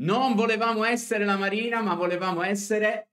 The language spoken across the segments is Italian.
Non volevamo essere la Marina, ma volevamo essere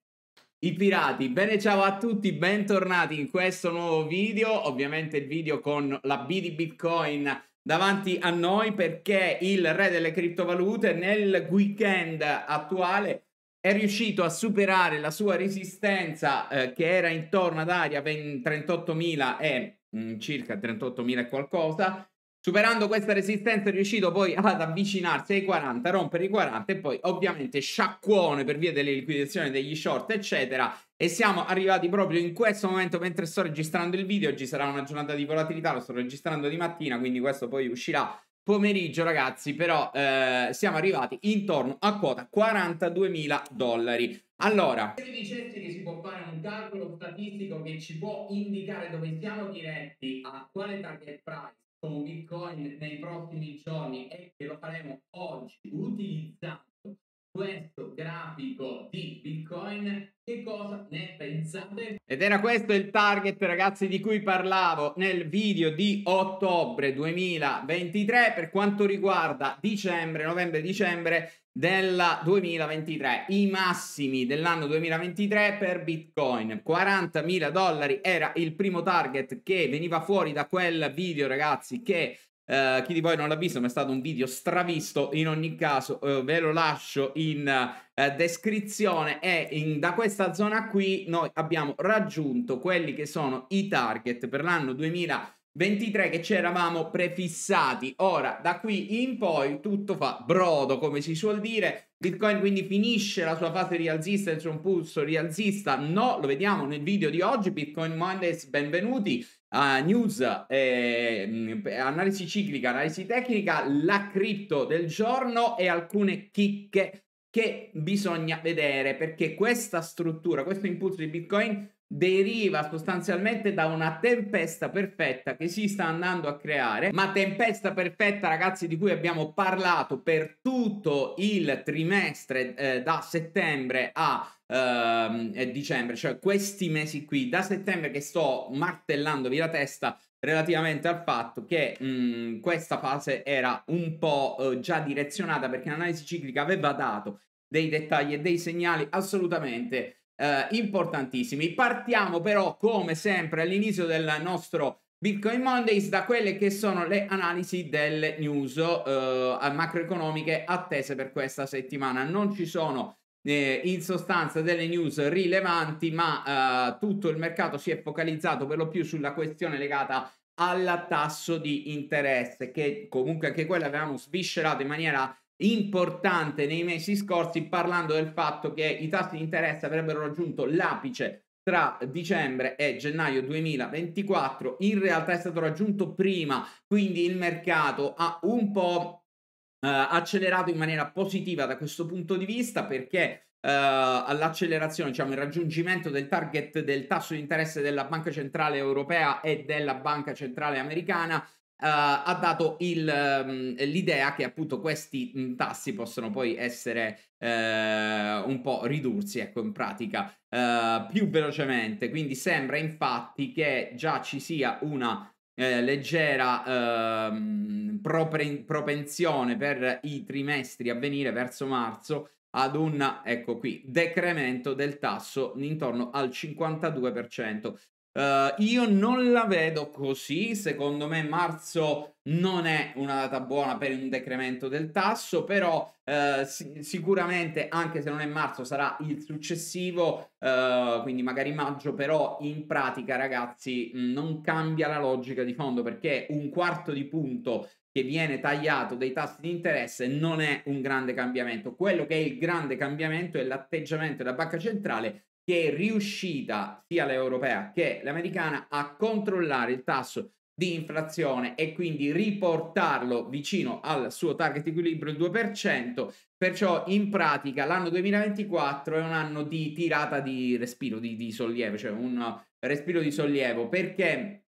i pirati. Bene, ciao a tutti, bentornati in questo nuovo video. Ovviamente il video con la B di Bitcoin davanti a noi perché il re delle criptovalute nel weekend attuale è riuscito a superare la sua resistenza eh, che era intorno ad aria 38.000 e mh, mm, circa 38.000 e qualcosa Superando questa resistenza è riuscito poi ad avvicinarsi ai 40, rompere i 40 e poi ovviamente sciacquone per via delle liquidazioni degli short eccetera. E siamo arrivati proprio in questo momento mentre sto registrando il video, oggi sarà una giornata di volatilità, lo sto registrando di mattina quindi questo poi uscirà pomeriggio ragazzi però eh, siamo arrivati intorno a quota 42.000 dollari. Allora se vi dicessi che si può fare un calcolo statistico che ci può indicare dove siamo diretti a quale target price con Bitcoin nei prossimi giorni e che lo faremo oggi utilizzando questo grafico di Bitcoin, che cosa ne pensate? Ed era questo il target ragazzi di cui parlavo nel video di ottobre 2023 per quanto riguarda dicembre, novembre-dicembre del 2023, i massimi dell'anno 2023 per Bitcoin, 40.000 dollari era il primo target che veniva fuori da quel video ragazzi che Uh, chi di voi non l'ha visto, ma è stato un video stravisto. In ogni caso, uh, ve lo lascio in uh, descrizione. E in, da questa zona qui noi abbiamo raggiunto quelli che sono i target per l'anno 2023 che ci eravamo prefissati. Ora, da qui in poi tutto fa brodo, come si suol dire. Bitcoin quindi finisce la sua fase rialzista, il suo impulso rialzista. No, lo vediamo nel video di oggi. Bitcoin Mondays, benvenuti uh, news, eh, analisi ciclica, analisi tecnica, la cripto del giorno e alcune chicche che bisogna vedere perché questa struttura, questo impulso di Bitcoin deriva sostanzialmente da una tempesta perfetta che si sta andando a creare, ma tempesta perfetta ragazzi di cui abbiamo parlato per tutto il trimestre eh, da settembre a eh, dicembre, cioè questi mesi qui, da settembre che sto martellandovi la testa relativamente al fatto che mh, questa fase era un po' eh, già direzionata perché l'analisi ciclica aveva dato dei dettagli e dei segnali assolutamente eh, importantissimi. Partiamo però come sempre all'inizio del nostro Bitcoin Mondays da quelle che sono le analisi delle news eh, macroeconomiche attese per questa settimana. Non ci sono eh, in sostanza delle news rilevanti, ma eh, tutto il mercato si è focalizzato per lo più sulla questione legata al tasso di interesse, che comunque anche quella avevamo sviscerato in maniera importante nei mesi scorsi parlando del fatto che i tassi di interesse avrebbero raggiunto l'apice tra dicembre e gennaio 2024 in realtà è stato raggiunto prima quindi il mercato ha un po' eh, accelerato in maniera positiva da questo punto di vista perché Uh, all'accelerazione, diciamo, il raggiungimento del target del tasso di interesse della Banca Centrale Europea e della Banca Centrale Americana Uh, ha dato il, um, l'idea che appunto questi mm, tassi possono poi essere uh, un po' ridursi, ecco, in pratica uh, più velocemente. Quindi sembra infatti che già ci sia una leggera ehm, propre- propensione per i trimestri a venire verso marzo ad un, ecco qui, decremento del tasso intorno al 52%. Uh, io non la vedo così, secondo me marzo non è una data buona per un decremento del tasso, però uh, si- sicuramente anche se non è marzo sarà il successivo, uh, quindi magari maggio, però in pratica ragazzi non cambia la logica di fondo perché un quarto di punto che viene tagliato dei tassi di interesse non è un grande cambiamento. Quello che è il grande cambiamento è l'atteggiamento della banca centrale che è riuscita sia l'europea che l'americana a controllare il tasso di inflazione e quindi riportarlo vicino al suo target equilibrio il 2%, perciò in pratica l'anno 2024 è un anno di tirata di respiro, di, di sollievo, cioè un respiro di sollievo, perché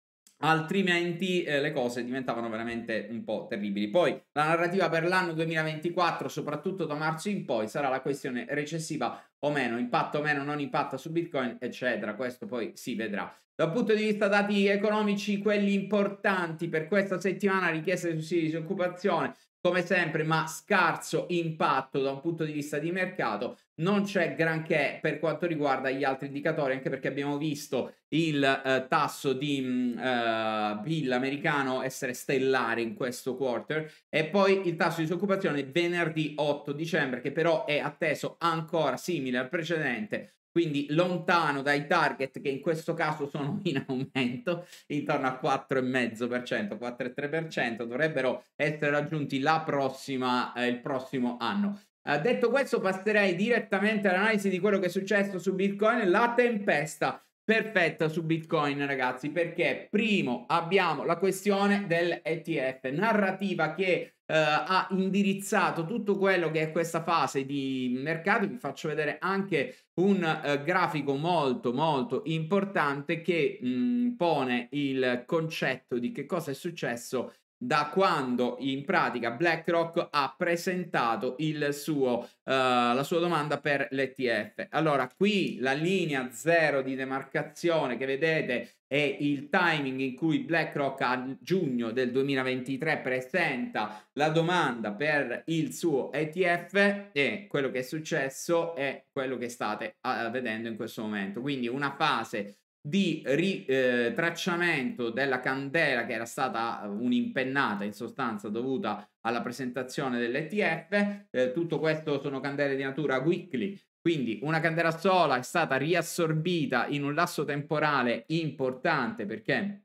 altrimenti eh, le cose diventavano veramente un po' terribili. Poi la narrativa per l'anno 2024, soprattutto da marzo in poi, sarà la questione recessiva o meno, impatto o meno, non impatta su Bitcoin, eccetera. Questo poi si vedrà. Dal punto di vista dati economici, quelli importanti per questa settimana, richieste di sussidi di disoccupazione, come sempre, ma scarso impatto da un punto di vista di mercato. Non c'è granché per quanto riguarda gli altri indicatori, anche perché abbiamo visto il eh, tasso di mh, uh, PIL americano essere stellare in questo quarter e poi il tasso di disoccupazione venerdì 8 dicembre, che però è atteso ancora simile al precedente, quindi lontano dai target che in questo caso sono in aumento, intorno al 4,5%, 4,3%, dovrebbero essere raggiunti la prossima, eh, il prossimo anno. Eh, detto questo, passerei direttamente all'analisi di quello che è successo su Bitcoin, la tempesta perfetta su Bitcoin, ragazzi, perché primo abbiamo la questione dell'ETF, narrativa che Uh, ha indirizzato tutto quello che è questa fase di mercato. Vi faccio vedere anche un uh, grafico molto molto importante che mh, mm, pone il concetto di che cosa è successo da quando in pratica BlackRock ha presentato suo, uh, la sua domanda per l'ETF. Allora, qui la linea zero di demarcazione che vedete è il timing in cui BlackRock a giugno del 2023 presenta la domanda per il suo ETF e quello che è successo è quello che state uh, vedendo in questo momento. Quindi una fase di ritracciamento eh, della candela che era stata un'impennata in sostanza dovuta alla presentazione dell'ETF. Eh, tutto questo sono candele di natura weekly, quindi una candela sola è stata riassorbita in un lasso temporale importante perché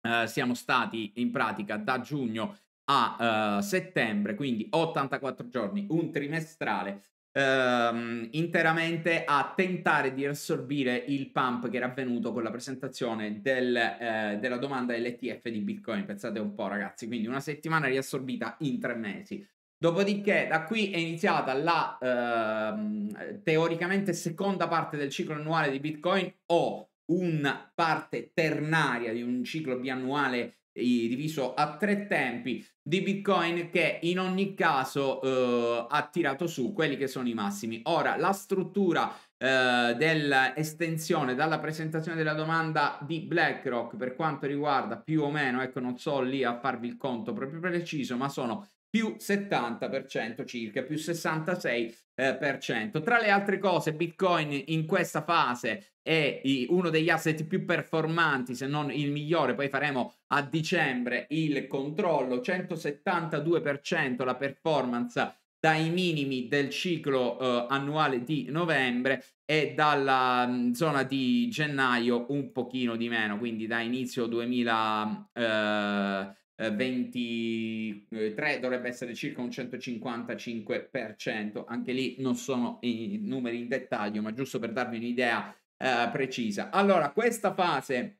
eh, siamo stati in pratica da giugno a uh, settembre, quindi 84 giorni, un trimestrale ehm, interamente a tentare di assorbire il pump che era avvenuto con la presentazione del, eh, della domanda LTF di Bitcoin. Pensate un po', ragazzi, quindi una settimana riassorbita in tre mesi. Dopodiché, da qui è iniziata la ehm, teoricamente seconda parte del ciclo annuale di Bitcoin o una parte ternaria di un ciclo biannuale diviso a tre tempi di Bitcoin che in ogni caso eh, ha tirato su quelli che sono i massimi. Ora, la struttura eh, dell'estensione dalla presentazione della domanda di BlackRock per quanto riguarda più o meno, ecco non so lì a farvi il conto proprio preciso, ma sono più 70% circa, più 66%. Eh, Tra le altre cose, Bitcoin in questa fase è uno degli asset più performanti, se non il migliore, poi faremo a dicembre il controllo, 172% la performance dai minimi del ciclo uh, annuale di novembre e dalla mh, mm, zona di gennaio un pochino di meno, quindi da inizio 2000... Uh, 23 dovrebbe essere circa un 155%, anche lì non sono i numeri in dettaglio, ma giusto per darvi un'idea eh, precisa. Allora, questa fase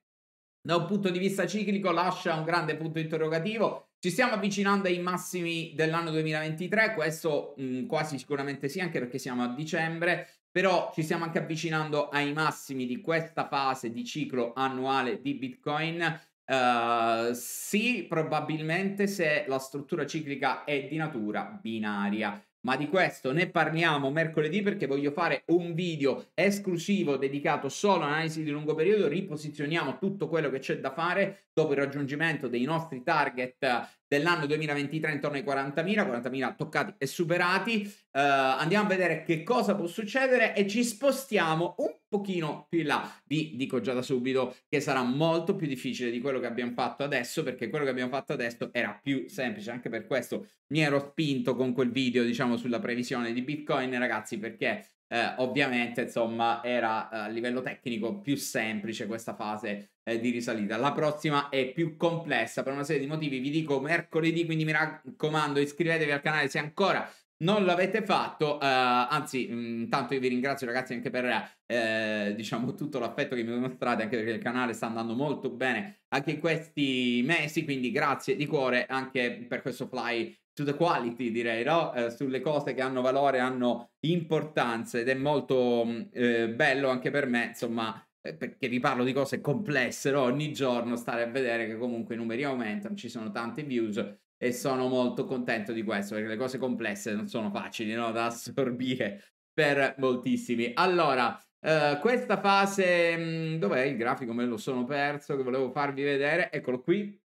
da un punto di vista ciclico lascia un grande punto interrogativo. Ci stiamo avvicinando ai massimi dell'anno 2023, questo mh, mm, quasi sicuramente sì, anche perché siamo a dicembre, però ci stiamo anche avvicinando ai massimi di questa fase di ciclo annuale di Bitcoin Uh, sì, probabilmente se la struttura ciclica è di natura binaria. Ma di questo ne parliamo mercoledì perché voglio fare un video esclusivo dedicato solo all'analisi di lungo periodo. Riposizioniamo tutto quello che c'è da fare dopo il raggiungimento dei nostri target dell'anno 2023 intorno ai 40.000, 40.000 toccati e superati. Uh, andiamo a vedere che cosa può succedere e ci spostiamo un pochino più in là. Vi dico già da subito che sarà molto più difficile di quello che abbiamo fatto adesso, perché quello che abbiamo fatto adesso era più semplice. Anche per questo mi ero spinto con quel video, diciamo, sulla previsione di Bitcoin, ragazzi, perché eh, ovviamente, insomma, era eh, a livello tecnico più semplice questa fase eh, di risalita. La prossima è più complessa per una serie di motivi. Vi dico mercoledì, quindi mi raccomando, iscrivetevi al canale se ancora non l'avete fatto, uh, anzi, mm, intanto io vi ringrazio ragazzi anche per eh, diciamo tutto l'affetto che mi dimostrate, anche perché il canale sta andando molto bene anche in questi mesi, quindi grazie di cuore anche per questo fly to the quality, direi, no? Eh, sulle cose che hanno valore, hanno importanza ed è molto mm, eh, bello anche per me, insomma, eh, perché vi parlo di cose complesse, no? ogni giorno stare a vedere che comunque i numeri aumentano, ci sono tante views e sono molto contento di questo perché le cose complesse non sono facili no? da assorbire per moltissimi. Allora, eh, questa fase, mm, dov'è il grafico? Me lo sono perso che volevo farvi vedere, eccolo qui.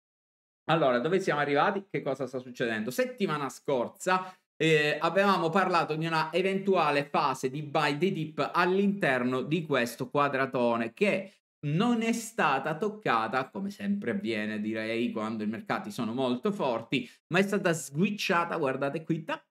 Allora, dove siamo arrivati? Che cosa sta succedendo? Settimana scorsa eh, avevamo parlato di una eventuale fase di buy the dip all'interno di questo quadratone che non è stata toccata, come sempre avviene direi quando i mercati sono molto forti, ma è stata switchata, guardate qui, tac,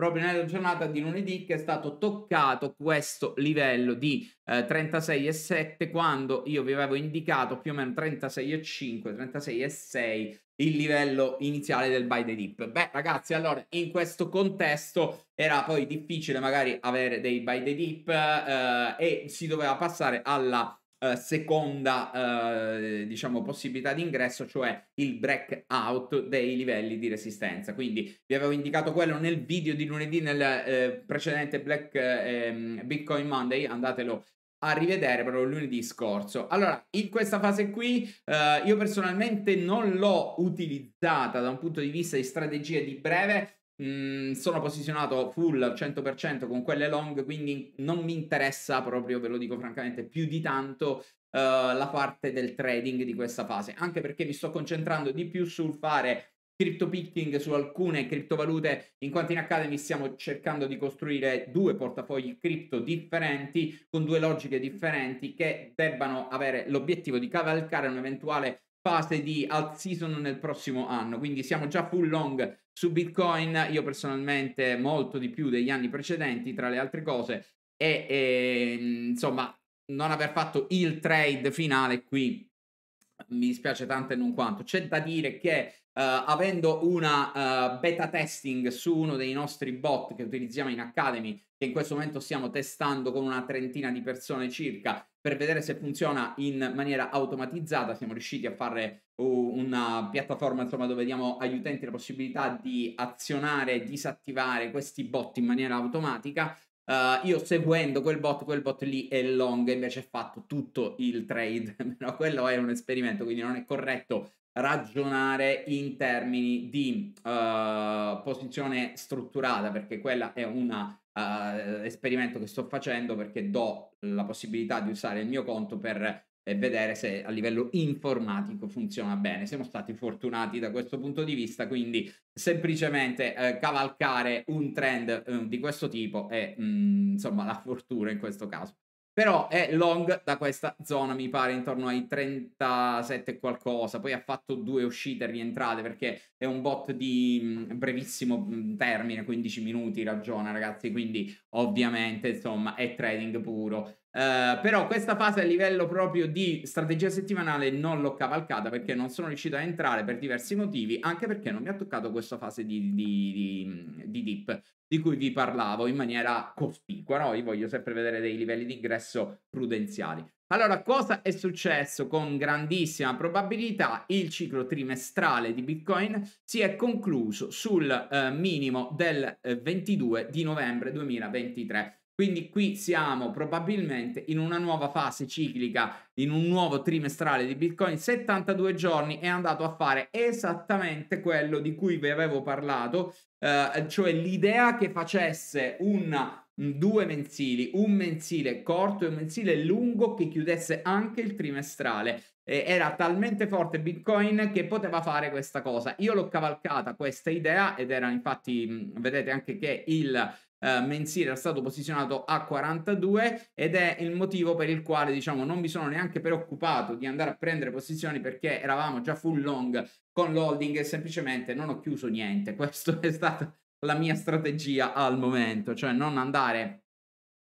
proprio nella giornata di lunedì che è stato toccato questo livello di eh, 36,7 quando io vi avevo indicato più o meno 36,5, 36,6 il livello iniziale del buy the dip. Beh, ragazzi, allora in questo contesto era poi difficile magari avere dei buy the dip eh, e si doveva passare alla Uh, seconda uh, diciamo possibilità di ingresso cioè il breakout dei livelli di resistenza quindi vi avevo indicato quello nel video di lunedì nel uh, precedente Black ehm, Bitcoin Monday andatelo a rivedere proprio lunedì scorso. Allora, in questa fase qui eh, io personalmente non l'ho utilizzata da un punto di vista di strategie di breve, Mm, sono posizionato full al 100% con quelle long, quindi non mi interessa proprio, ve lo dico francamente, più di tanto uh, la parte del trading di questa fase, anche perché mi sto concentrando di più sul fare crypto picking su alcune criptovalute, in quanto in Academy stiamo cercando di costruire due portafogli cripto differenti, con due logiche differenti, che debbano avere l'obiettivo di cavalcare un'eventuale fase di alt season nel prossimo anno. Quindi siamo già full long su Bitcoin, io personalmente molto di più degli anni precedenti, tra le altre cose, e, e insomma non aver fatto il trade finale qui mi dispiace tanto e non quanto. C'è da dire che Uh, avendo una uh, beta testing su uno dei nostri bot che utilizziamo in Academy, che in questo momento stiamo testando con una trentina di persone circa, per vedere se funziona in maniera automatizzata, siamo riusciti a fare una piattaforma insomma, dove diamo agli utenti la possibilità di azionare e disattivare questi bot in maniera automatica. Uh, io seguendo quel bot, quel bot lì è long, invece ha fatto tutto il trade, però quello è un esperimento, quindi non è corretto ragionare in termini di uh, posizione strutturata, perché quella è un uh, esperimento che sto facendo perché do la possibilità di usare il mio conto per e vedere se a livello informatico funziona bene. Siamo stati fortunati da questo punto di vista, quindi semplicemente eh, cavalcare un trend eh, di questo tipo è mh, mm, insomma la fortuna in questo caso. Però è long da questa zona, mi pare intorno ai 37 qualcosa. Poi ha fatto due uscite e rientrate perché è un bot di brevissimo termine, 15 minuti, ragiona ragazzi. Quindi ovviamente insomma è trading puro. Uh, però questa fase a livello proprio di strategia settimanale non l'ho cavalcata perché non sono riuscito a entrare per diversi motivi, anche perché non mi ha toccato questa fase di, di, di, di dip di cui vi parlavo in maniera cospicua. No? Io voglio sempre vedere dei livelli di ingresso prudenziali. Allora, cosa è successo? Con grandissima probabilità il ciclo trimestrale di Bitcoin si è concluso sul eh, minimo del eh, 22 di novembre 2023 quindi qui siamo probabilmente in una nuova fase ciclica, in un nuovo trimestrale di Bitcoin. 72 giorni è andato a fare esattamente quello di cui vi avevo parlato, eh, cioè l'idea che facesse un due mensili, un mensile corto e un mensile lungo che chiudesse anche il trimestrale. E era talmente forte Bitcoin che poteva fare questa cosa. Io l'ho cavalcata questa idea ed era infatti, vedete anche che il eh, mensile era stato posizionato a 42 ed è il motivo per il quale diciamo non mi sono neanche preoccupato di andare a prendere posizioni perché eravamo già full long con l'holding e semplicemente non ho chiuso niente. Questa è stata la mia strategia al momento, cioè non andare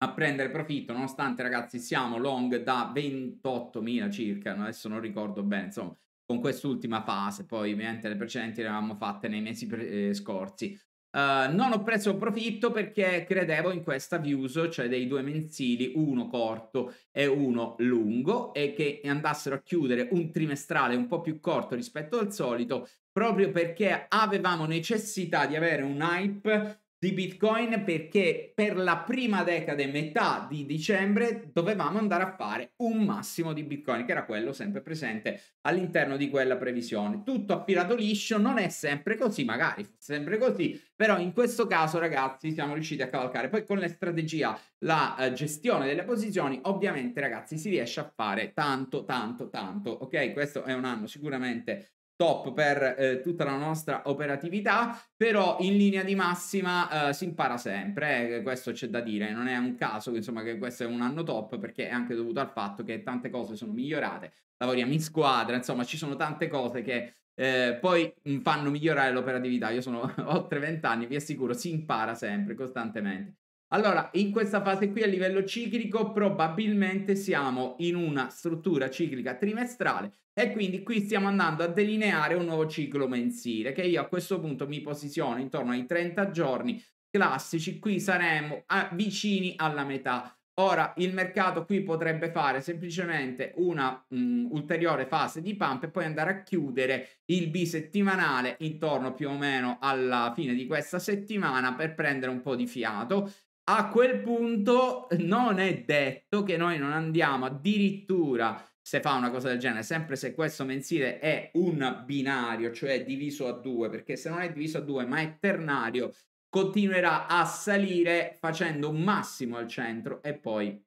a prendere profitto nonostante ragazzi siamo long da 28.000 circa, adesso non ricordo bene, insomma con quest'ultima fase, poi ovviamente le precedenti le avevamo fatte nei mesi pre- eh, scorsi. Uh, non ho preso profitto perché credevo in questa views, cioè dei due mensili, uno corto e uno lungo, e che andassero a chiudere un trimestrale un po' più corto rispetto al solito, proprio perché avevamo necessità di avere un hype di Bitcoin perché per la prima decade, metà di dicembre, dovevamo andare a fare un massimo di Bitcoin, che era quello sempre presente all'interno di quella previsione. Tutto affilato liscio, non è sempre così, magari sempre così, però in questo caso, ragazzi, siamo riusciti a cavalcare. Poi con la strategia, la uh, gestione delle posizioni, ovviamente, ragazzi, si riesce a fare tanto, tanto, tanto, ok? Questo è un anno sicuramente top per eh, tutta la nostra operatività, però in linea di massima eh, si impara sempre, eh, questo c'è da dire, non è un caso insomma, che questo è un anno top perché è anche dovuto al fatto che tante cose sono migliorate, lavoriamo in squadra, insomma ci sono tante cose che eh, poi fanno migliorare l'operatività. Io sono oltre 20 anni, vi assicuro, si impara sempre, costantemente. Allora, in questa fase qui a livello ciclico probabilmente siamo in una struttura ciclica trimestrale e quindi qui stiamo andando a delineare un nuovo ciclo mensile che io a questo punto mi posiziono intorno ai 30 giorni classici, qui saremo a, vicini alla metà. Ora il mercato qui potrebbe fare semplicemente una mh, ulteriore fase di pump e poi andare a chiudere il bisettimanale intorno più o meno alla fine di questa settimana per prendere un po' di fiato a quel punto non è detto che noi non andiamo addirittura se fa una cosa del genere, sempre se questo mensile è un binario, cioè diviso a due, perché se non è diviso a due ma è ternario, continuerà a salire facendo un massimo al centro e poi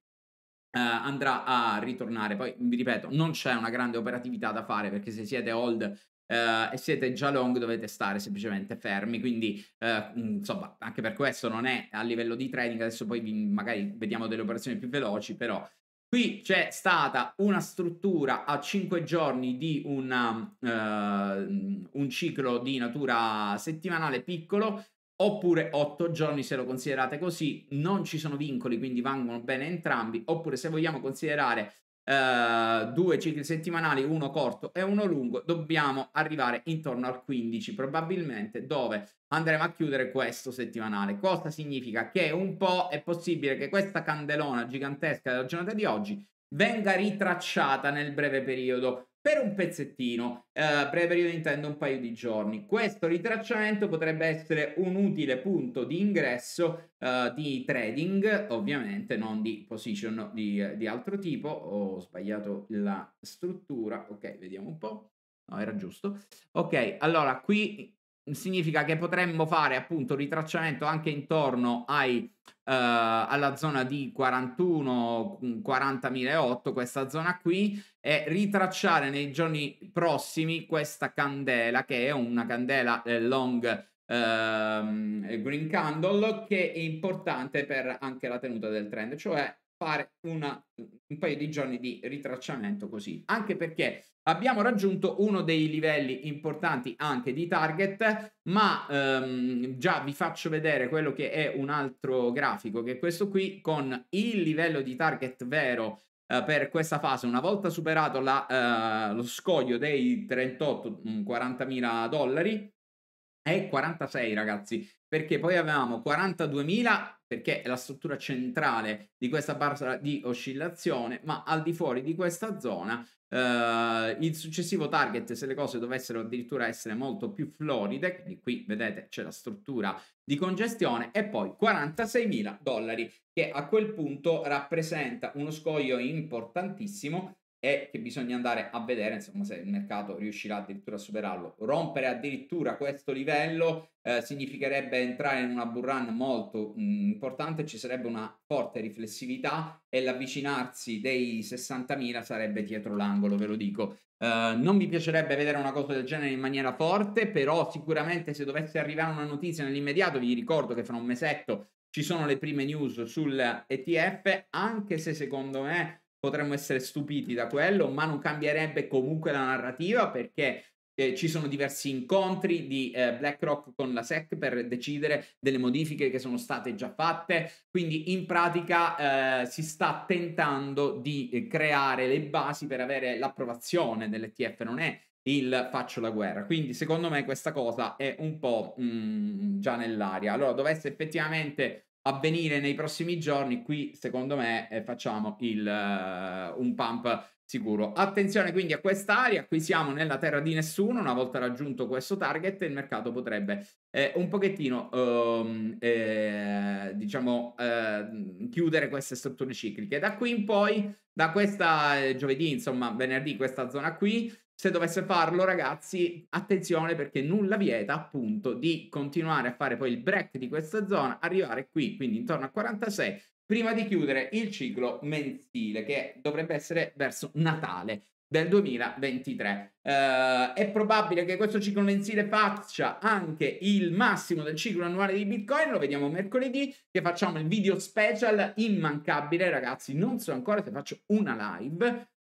Uh, andrà a ritornare. Poi vi ripeto, non c'è una grande operatività da fare perché se siete hold Uh, e siete già long dovete stare semplicemente fermi. Quindi uh, insomma anche per questo non è a livello di trading adesso poi vi, magari vediamo delle operazioni più veloci però qui c'è stata una struttura a 5 giorni di una, uh, un ciclo di natura settimanale piccolo oppure 8 giorni se lo considerate così. Non ci sono vincoli quindi vanno bene entrambi. Oppure se vogliamo considerare Uh, due cicli settimanali, uno corto e uno lungo, dobbiamo arrivare intorno al 15 probabilmente dove andremo a chiudere questo settimanale. Cosa significa? Che un po' è possibile che questa candelona gigantesca della giornata di oggi venga ritracciata nel breve periodo per un pezzettino, eh, breve periodo intendo un paio di giorni. Questo ritracciamento potrebbe essere un utile punto di ingresso eh, di trading, ovviamente non di position di, di, altro tipo. Ho sbagliato la struttura, ok, vediamo un po'. No, era giusto. Ok, allora qui significa che potremmo fare appunto ritracciamento anche intorno ai Uh, alla zona di 41 40.008 questa zona qui e ritracciare nei giorni prossimi questa candela che è una candela eh, long uh, green candle che è importante per anche la tenuta del trend cioè fare una, un paio di giorni di ritracciamento così. Anche perché abbiamo raggiunto uno dei livelli importanti anche di target, ma ehm, già vi faccio vedere quello che è un altro grafico, che è questo qui, con il livello di target vero eh, per questa fase, una volta superato la, eh, lo scoglio dei 38-40 mila dollari, è 46 ragazzi, perché poi avevamo 42.000 perché è la struttura centrale di questa barra di oscillazione, ma al di fuori di questa zona Uh, il successivo target, se le cose dovessero addirittura essere molto più floride, quindi qui vedete c'è la struttura di congestione, e poi 46 mila dollari, che a quel punto rappresenta uno scoglio importantissimo e che bisogna andare a vedere insomma se il mercato riuscirà addirittura a superarlo. Rompere addirittura questo livello eh, significherebbe entrare in una bull run molto mh, importante ci sarebbe una forte riflessività e l'avvicinarsi dei 60.000 sarebbe dietro l'angolo ve lo dico. Uh, non mi piacerebbe vedere una cosa del genere in maniera forte, però sicuramente se dovesse arrivare una notizia nell'immediato, vi ricordo che fra un mesetto ci sono le prime news sul ETF, anche se secondo me potremmo essere stupiti da quello, ma non cambierebbe comunque la narrativa perché eh, ci sono diversi incontri di eh, BlackRock con la SEC per decidere delle modifiche che sono state già fatte, quindi in pratica eh, si sta tentando di eh, creare le basi per avere l'approvazione dell'ETF, non è il faccio la guerra. Quindi secondo me questa cosa è un po' mh, mm, già nell'aria. Allora dovesse effettivamente avvenire nei prossimi giorni, qui secondo me eh, facciamo il, uh, un pump sicuro. Attenzione quindi a quest'area, qui siamo nella terra di nessuno, una volta raggiunto questo target il mercato potrebbe eh, un pochettino ehm, eh, diciamo eh, chiudere queste strutture cicliche. Da qui in poi, da questa eh, giovedì, insomma venerdì, questa zona qui, se dovesse farlo, ragazzi, attenzione perché nulla vieta appunto di continuare a fare poi il break di questa zona, arrivare qui, quindi intorno a 46, prima di chiudere il ciclo mensile che dovrebbe essere verso Natale. del 2023. Uh, eh, è probabile che questo ciclo mensile faccia anche il massimo del ciclo annuale di Bitcoin, lo vediamo mercoledì, che facciamo il video special immancabile, ragazzi, non so ancora se faccio una live,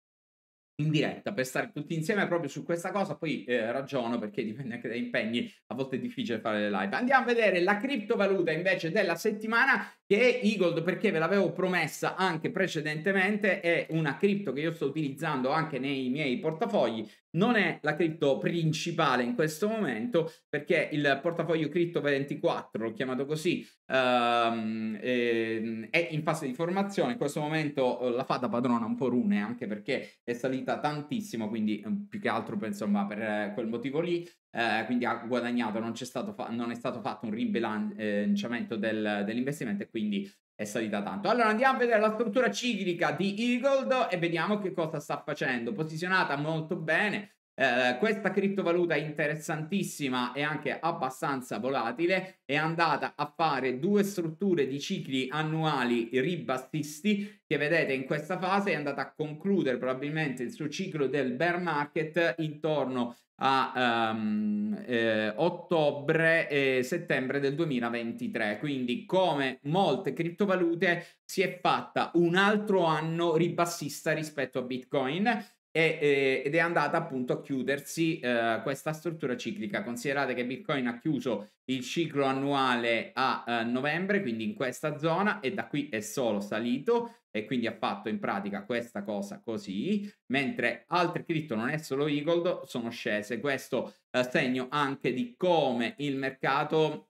in diretta per stare tutti insieme proprio su questa cosa. Poi eh, ragiono perché dipende anche dai impegni, a volte è difficile fare le live. Andiamo a vedere la criptovaluta invece della settimana che è Eagle perché ve l'avevo promessa anche precedentemente. È una cripto che io sto utilizzando anche nei miei portafogli non è la cripto principale in questo momento perché il portafoglio Crypto 24, l'ho chiamato così, ehm, ehm, è in fase di formazione. In questo momento eh, la fa da padrona un po' rune anche perché è salita tantissimo, quindi eh, più che altro insomma, per eh, quel motivo lì. Eh, quindi ha guadagnato, non, fa- non, è stato fatto un ribilanciamento del, dell'investimento e quindi è salita tanto. Allora andiamo a vedere la struttura ciclica di Eagle e vediamo che cosa sta facendo. Posizionata molto bene. Eh, questa criptovaluta interessantissima e anche abbastanza volatile è andata a fare due strutture di cicli annuali ribassisti che vedete in questa fase è andata a concludere probabilmente il suo ciclo del bear market intorno a um, eh, ottobre e settembre del 2023. Quindi, come molte criptovalute, si è fatta un altro anno ribassista rispetto a Bitcoin. E, ed è andata appunto a chiudersi eh, questa struttura ciclica. Considerate che Bitcoin ha chiuso il ciclo annuale a eh, novembre, quindi in questa zona, e da qui è solo salito e quindi ha fatto in pratica questa cosa così, mentre altre cripto non è solo Eagle, sono scese. Questo eh, segno anche di come il mercato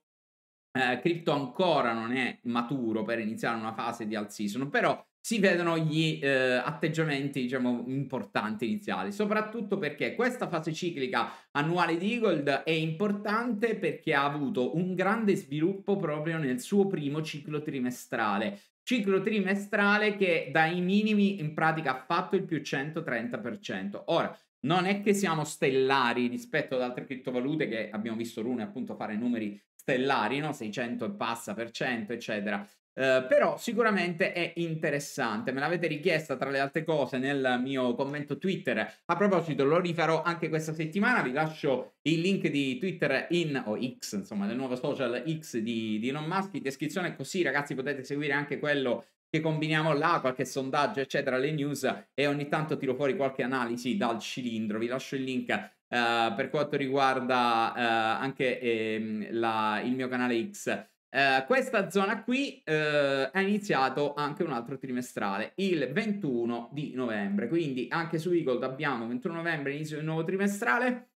eh, cripto ancora non è maturo per iniziare una fase di alt season, però si vedono gli eh, atteggiamenti, diciamo, importanti iniziali, soprattutto perché questa fase ciclica annuale di Eagle è importante perché ha avuto un grande sviluppo proprio nel suo primo ciclo trimestrale ciclo trimestrale che dai minimi in pratica ha fatto il più 130%. Ora, non è che siamo stellari rispetto ad altre criptovalute che abbiamo visto Rune appunto fare numeri stellari, no? 600 e passa per cento, eccetera. Uh, però sicuramente è interessante. Me l'avete richiesta tra le altre cose nel mio commento Twitter. A proposito, lo rifarò anche questa settimana. Vi lascio il link di Twitter in o X, insomma, del nuovo social X di, di Elon Musk in descrizione. Così, ragazzi, potete seguire anche quello che combiniamo là, qualche sondaggio, eccetera, le news e ogni tanto tiro fuori qualche analisi dal cilindro. Vi lascio il link uh, per quanto riguarda uh, anche ehm, la, il mio canale X. Uh, questa zona qui uh, ha iniziato anche un altro trimestrale, il 21 di novembre. Quindi anche su Eagle abbiamo 21 novembre inizio del nuovo trimestrale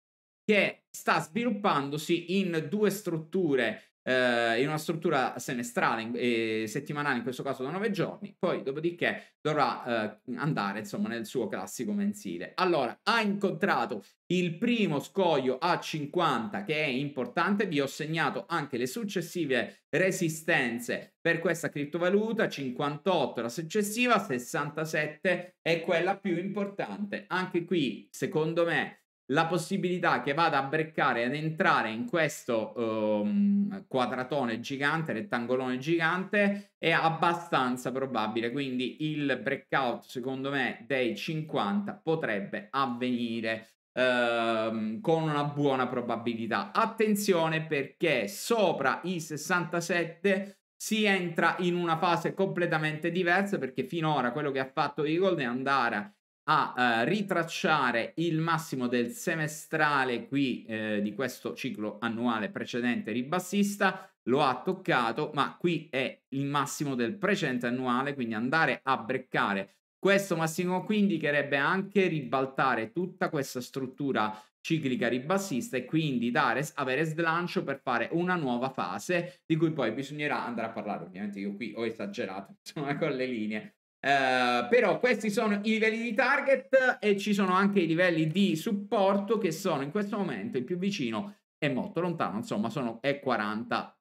che sta sviluppandosi in due strutture eh, in una struttura semestrale e settimanale, in questo caso da 9 giorni, poi dopodiché dovrà eh, andare insomma nel suo classico mensile. Allora, ha incontrato il primo scoglio a 50 che è importante, vi ho segnato anche le successive resistenze per questa criptovaluta, 58 la successiva, 67 è quella più importante. Anche qui, secondo me, la possibilità che vada a breccare ad entrare in questo um, quadratone gigante, rettangolone gigante, è abbastanza probabile. Quindi il breakout, secondo me, dei 50 potrebbe avvenire uh, con una buona probabilità. Attenzione perché sopra i 67 si entra in una fase completamente diversa perché finora quello che ha fatto Eagle è andare a uh, ritracciare il massimo del semestrale qui eh, di questo ciclo annuale precedente ribassista, lo ha toccato, ma qui è il massimo del precedente annuale, quindi andare a breccare questo massimo qui indicherebbe anche ribaltare tutta questa struttura ciclica ribassista e quindi dare, avere slancio per fare una nuova fase di cui poi bisognerà andare a parlare. Ovviamente io qui ho esagerato insomma, con le linee, Uh, però questi sono i livelli di target e ci sono anche i livelli di supporto che sono in questo momento il più vicino e molto lontano, insomma sono E40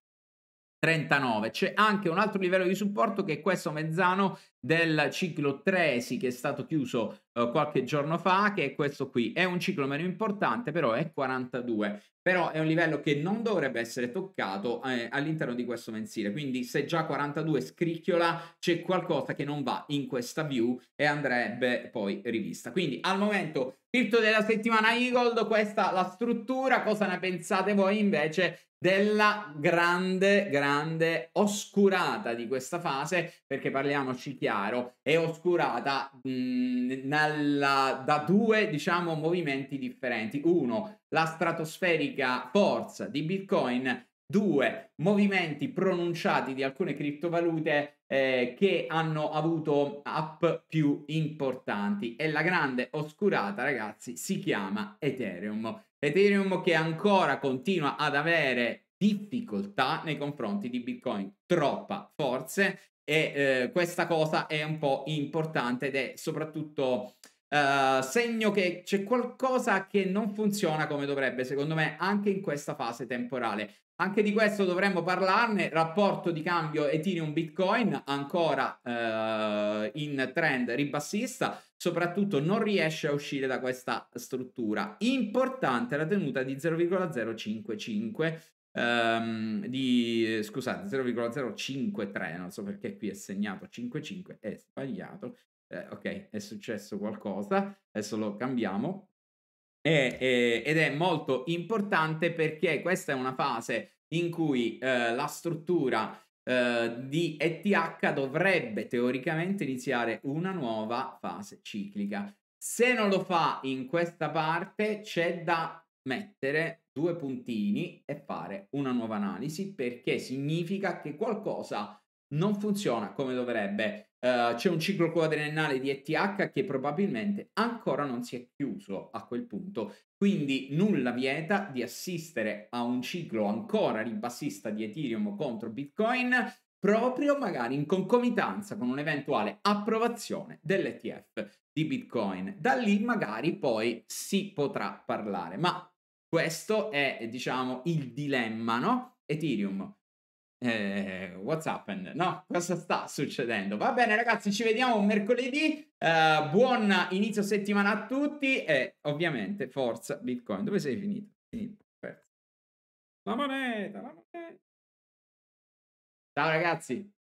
39. C'è anche un altro livello di supporto che è questo mezzano del ciclo Tresi che è stato chiuso uh, qualche giorno fa, che è questo qui. È un ciclo meno importante, però è 42. Però è un livello che non dovrebbe essere toccato eh, all'interno di questo mensile, quindi se già 42 scricchiola c'è qualcosa che non va in questa view e andrebbe poi rivista. Quindi al momento Cripto della settimana Eagle, questa la struttura, cosa ne pensate voi invece della grande, grande oscurata di questa fase, perché parliamoci chiaro, è oscurata mh, nella, da due, diciamo, movimenti differenti. Uno, la stratosferica forza di Bitcoin due movimenti pronunciati di alcune criptovalute eh, che hanno avuto up più importanti. E la grande oscurata ragazzi si chiama Ethereum. Ethereum che ancora continua ad avere difficoltà nei confronti di Bitcoin. Troppa forze e eh, questa cosa è un po' importante ed è soprattutto Uh, segno che c'è qualcosa che non funziona come dovrebbe, secondo me, anche in questa fase temporale. Anche di questo dovremmo parlarne. Rapporto di cambio Ethereum-Bitcoin ancora uh, in trend ribassista, soprattutto non riesce a uscire da questa struttura. Importante la tenuta di 0,055. Um, ehm, di scusate 0,053 non so perché qui è segnato 55 è sbagliato eh, ok, è successo qualcosa, adesso lo cambiamo. E, e, ed è molto importante perché questa è una fase in cui eh, la struttura eh, di ETH dovrebbe teoricamente iniziare una nuova fase ciclica. Se non lo fa in questa parte, c'è da mettere due puntini e fare una nuova analisi perché significa che qualcosa non funziona come dovrebbe. Uh, c'è un ciclo quadriennale di ETH che probabilmente ancora non si è chiuso a quel punto, quindi nulla vieta di assistere a un ciclo ancora ribassista di Ethereum contro Bitcoin, proprio magari in concomitanza con un'eventuale approvazione dell'ETF di Bitcoin. Da lì magari poi si potrà parlare, ma questo è diciamo il dilemma, no? Ethereum eh, what's happened? No, cosa sta succedendo? Va bene, ragazzi, ci vediamo mercoledì. Uh, buon inizio settimana a tutti e ovviamente forza Bitcoin. Dove sei finito? Finito. La moneta, la moneta. Ciao ragazzi.